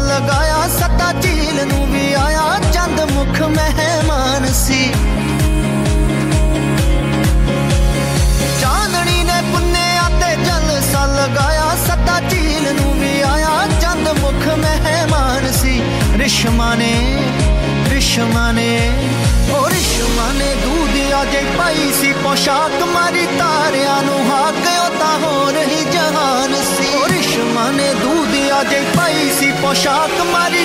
ਲਗਾਇਆ ਸੱਤਾ ਝੀਲ ਨੂੰ ਵੀ ਆਇਆ ਚੰਦ ਮੁਖ ਮਹਿਮਾਨ ਸੀ। ਰਿਸ਼ਮਾ ਨੇ ਰਿਸ਼ਮਾ ਨੇ ਉਹ ਰਿਸ਼ਮਾ ਜੇ ਪਾਈ ਸੀ, ਪੋਸ਼ਾਕ ਮਾਰੀ ਤਾਰਿਆਂ ਨੂੰ ਹਾਕ, ਉਹ ਤਾਂ ਹੋਰ ਹੀ ਜਹਾਨ ਸੀ। ਉਹ ਰਿਸ਼ਮਾ ਨੇ ਦੂਧਿਆ ਜੇ ਪਾਈ ਸੀ, ਪੋਸ਼ਾਕ ਮਾਰੀ